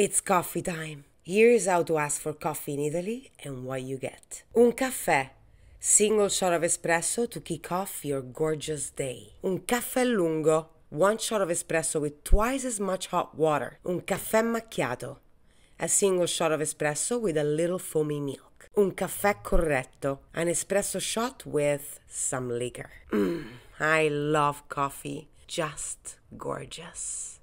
It's coffee time. Here's how to ask for coffee in Italy and what you get. Un caffè. Single shot of espresso to kick off your gorgeous day. Un caffè lungo. One shot of espresso with twice as much hot water. Un caffè macchiato. A single shot of espresso with a little foamy milk. Un caffè corretto. An espresso shot with some liquor. Mm, I love coffee. Just gorgeous.